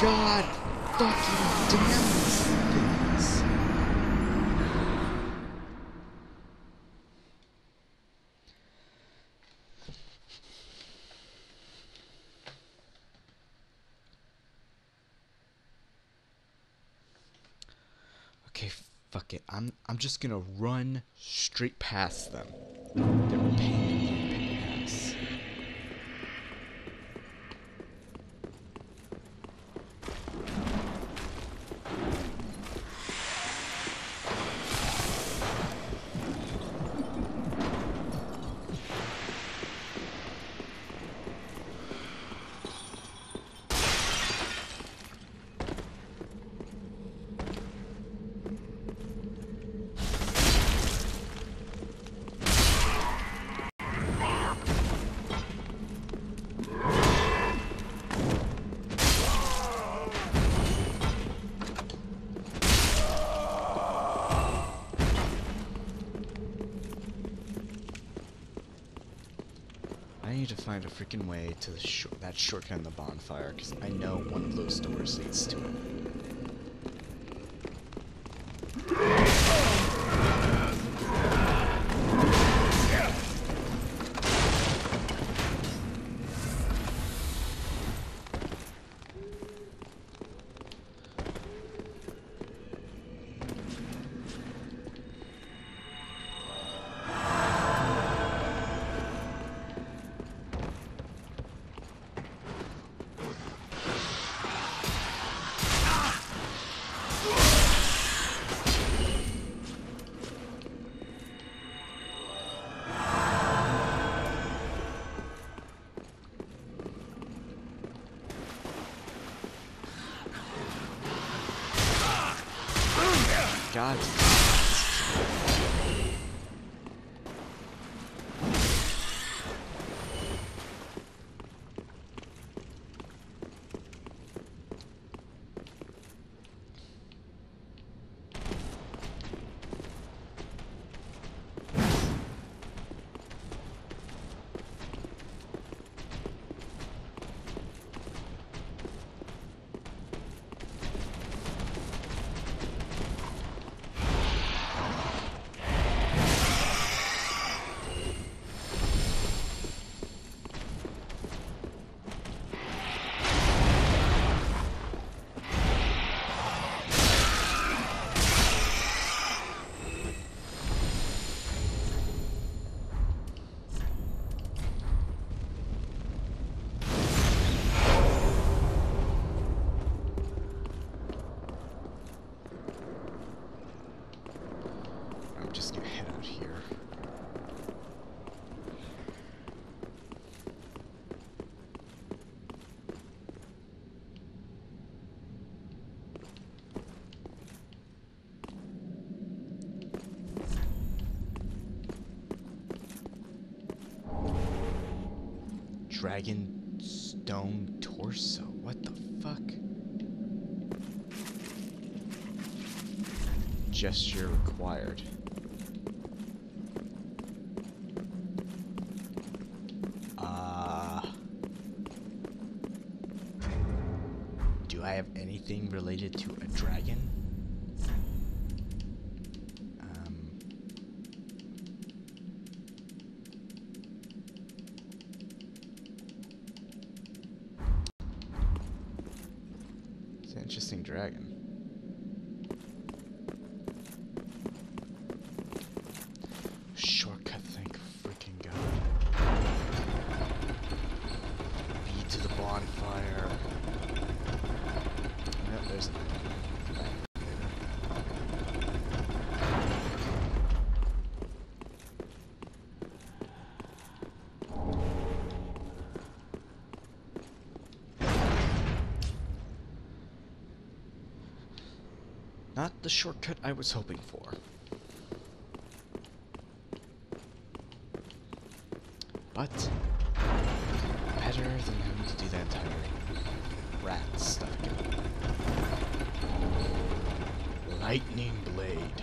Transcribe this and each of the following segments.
god fucking damn these things. Okay, fuck it. I'm I'm just gonna run straight past them. Find a freaking way to shor that shortcut in the bonfire, because I know one of those doors leads to it. God. Out here. Dragon stone torso. What the fuck? Gesture required. Uh, do I have anything related to a dragon? Um, it's an interesting dragon. Shortcut, thank freaking God. Be to the bonfire. Yep, there's an Not the shortcut I was hoping for. But better than having to do that entire rat stuff again. Lightning blade.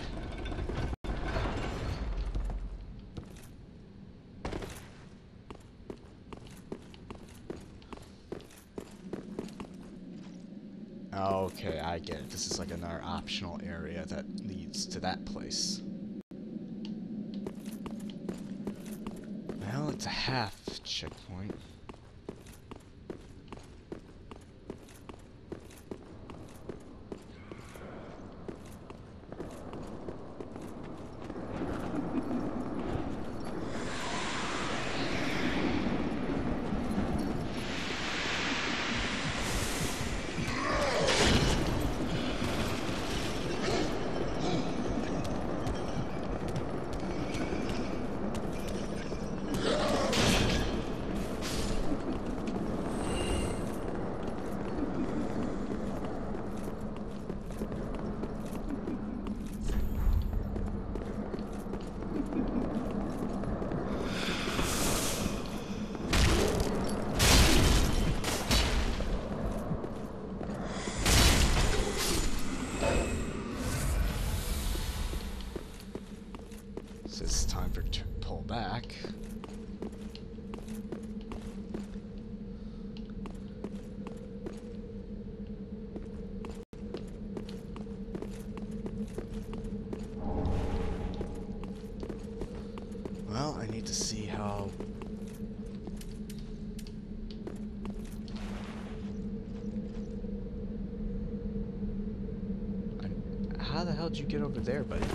I get it. This is like another optional area that leads to that place. Well, it's a half checkpoint. So it's time for to pull back. Well, I need to see how How the hell did you get over there, buddy?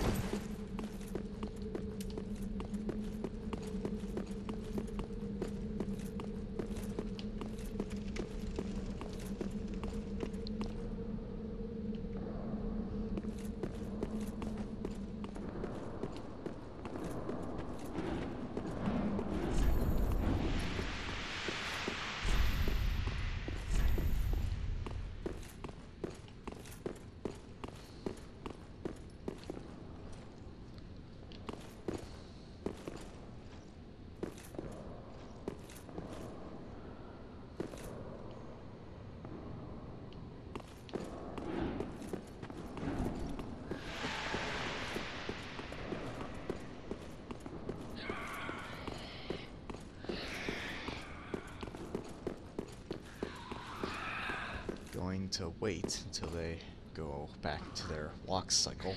going to wait until they go back to their walk cycle.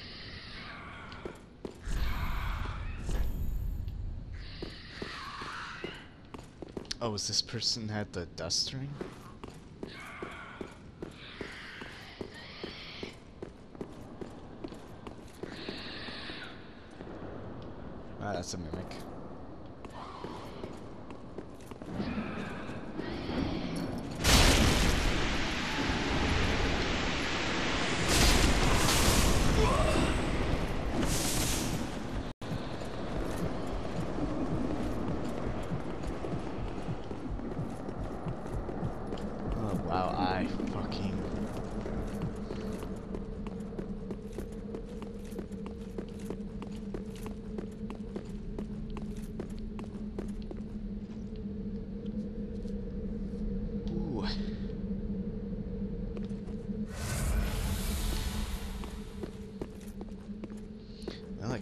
Oh, is this person had the dust ring? Ah, that's a mimic. Oh wow, I fucking Ooh. Well,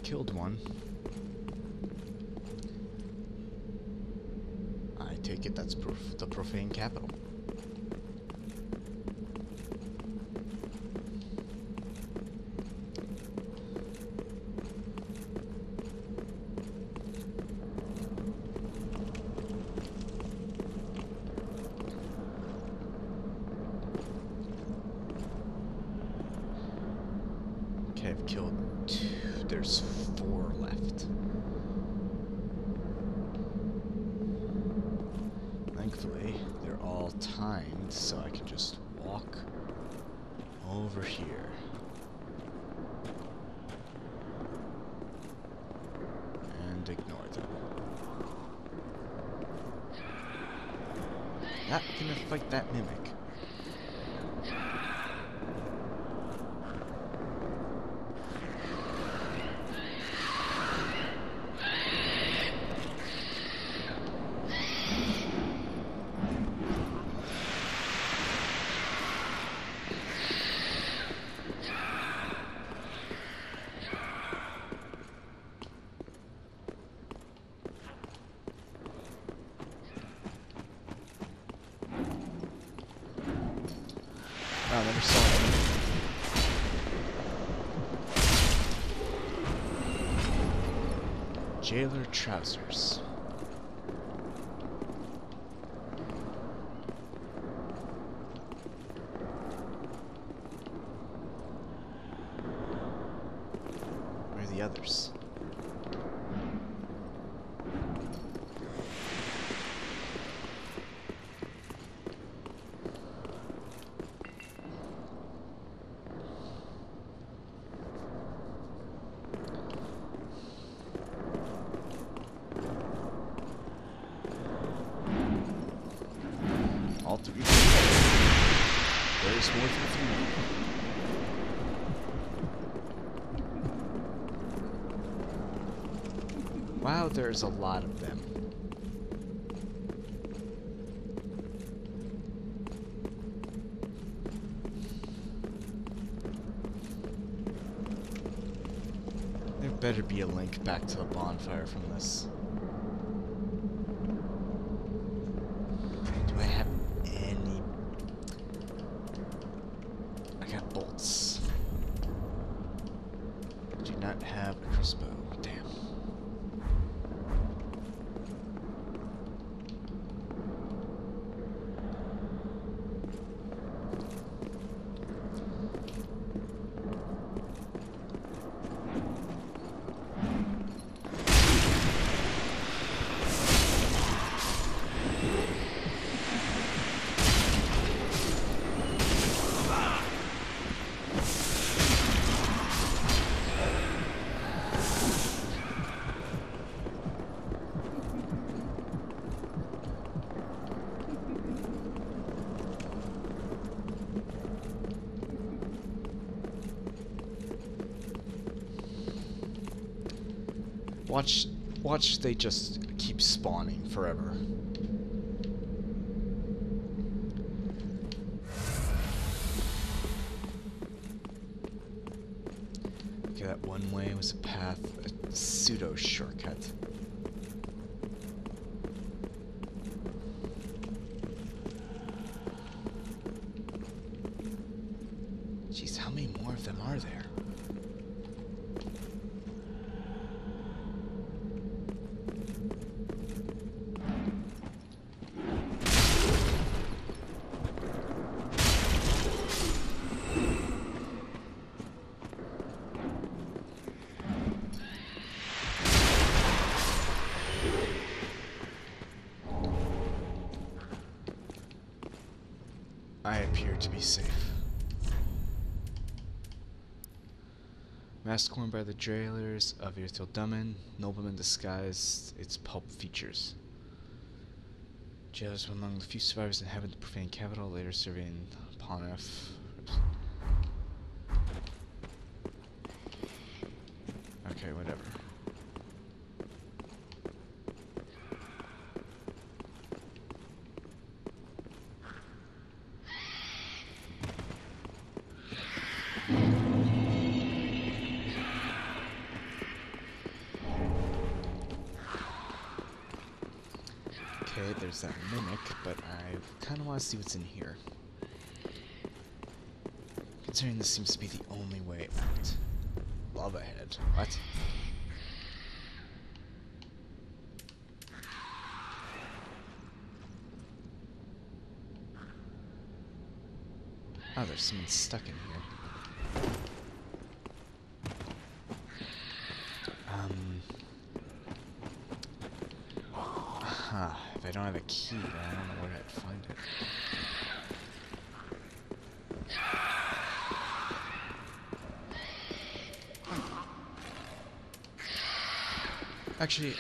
I. Take it that's prof the profane capital. Okay, I've killed two. There's four left. Thankfully, they're all timed, so I can just walk over here. And ignore them. Not gonna fight that mimic. Jailer trousers. Where are the others? All three. There's more than three. Wow, there's a lot of them. There better be a link back to the bonfire from this. Do I have any... I got bolts. Do not have a crossbow. Damn. Watch, watch they just keep spawning forever. Okay, that one way was a path, a pseudo shortcut. Jeez, how many more of them are there? I appear to be safe. Masked by the jailers of Irithyll Dungeon, nobleman disguised its pulp features. Jailers were among the few survivors that inhabited the profane capital, later serving in Ponef. Okay, whatever. Okay, there's that mimic, but I kind of want to see what's in here. Considering this seems to be the only way out. Lava head. What? Oh, there's someone stuck in here. Um. Huh. If I don't have a key, then I don't know where I'd find it. Actually...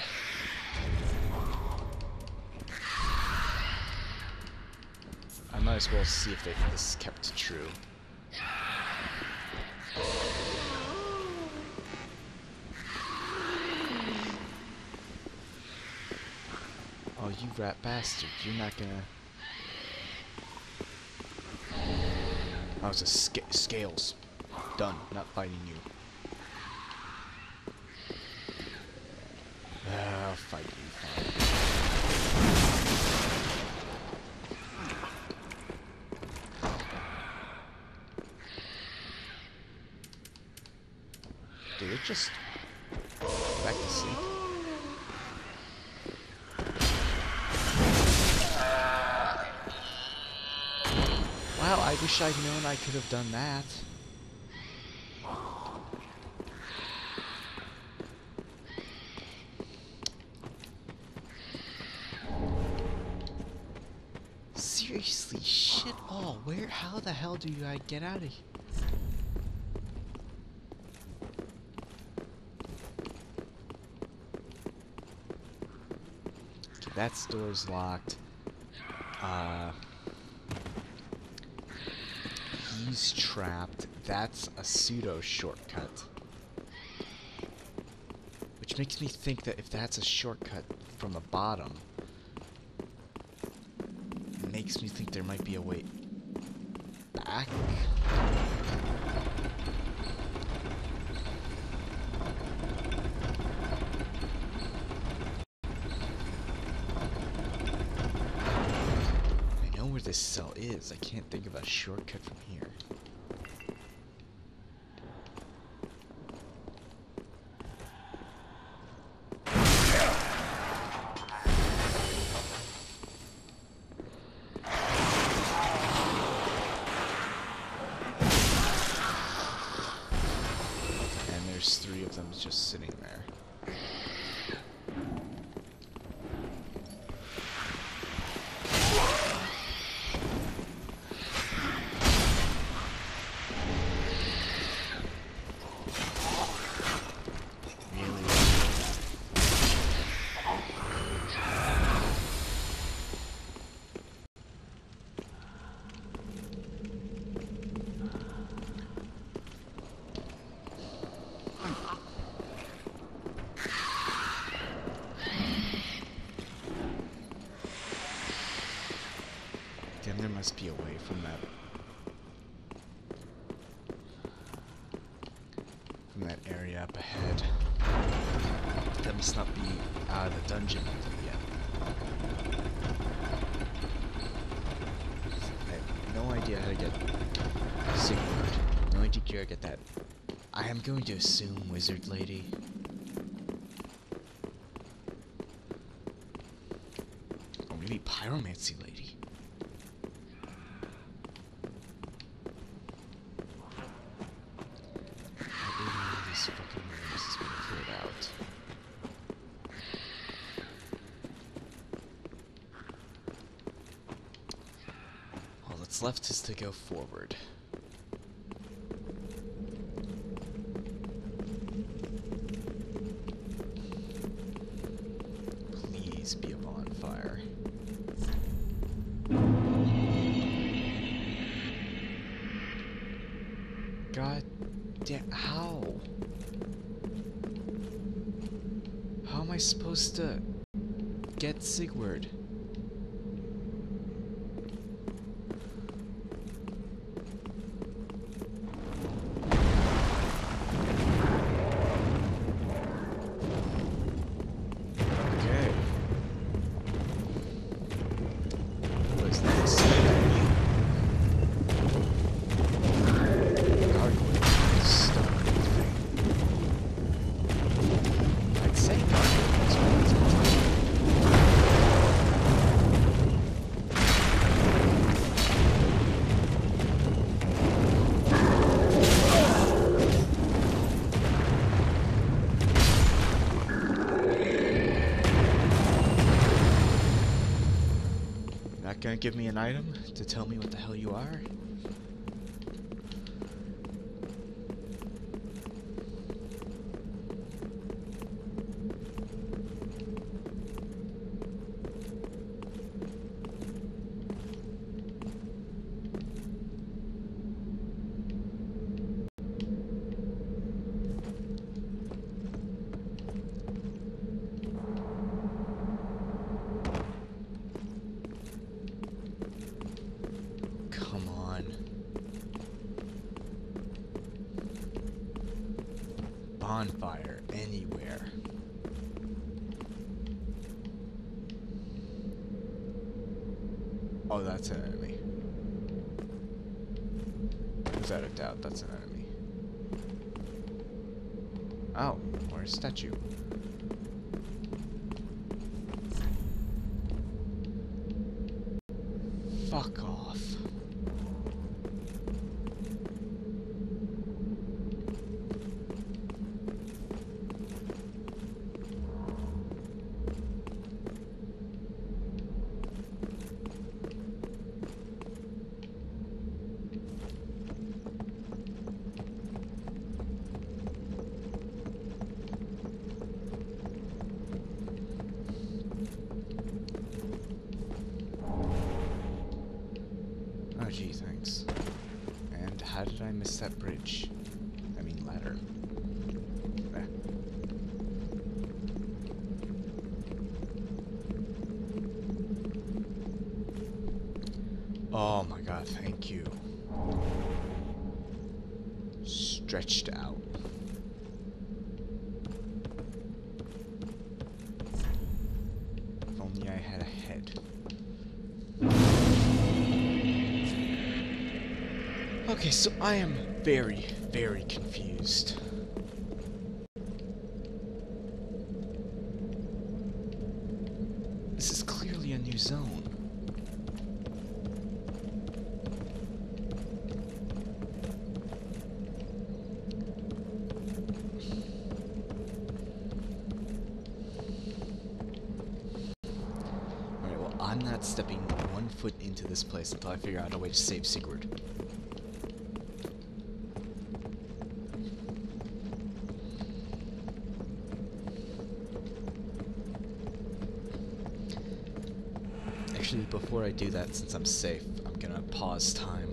I might as well see if they, this is kept true. You rat bastard. You're not gonna... Oh, it's a sca scales. Done. Not fighting you. Uh, fight you. Did it just back to sleep? I wish I'd known I could have done that. Seriously, shit all. Where, how the hell do I get out of here? That door's locked. Uh, he's trapped. That's a pseudo shortcut. Which makes me think that if that's a shortcut from the bottom, makes me think there might be a way back. I know where this is. I can't think of a shortcut from here. And there's three of them just sitting there. Really? Damn, there must be away from that. From that area up ahead. That must not be of the dungeon yet. I have no idea how to get Sigmund. No idea how to get that. I am going to assume wizard lady. Or maybe pyromancy lady. I believe this fucking room is being cleared out. All that's left is to go forward. Gonna give me an item to tell me what the hell you are? Oh, that's an enemy. Without a doubt, that's an enemy. Oh, or a statue. Fuck off. Missed that bridge. I mean ladder. Eh. Oh my god, thank you. Stretched out. If only I had a head. Okay, so I am very, very confused. This is clearly a new zone. Alright, well, I'm not stepping one foot into this place until I figure out a way to save Sigurd. Actually, I do that, since I'm safe, I'm gonna pause time.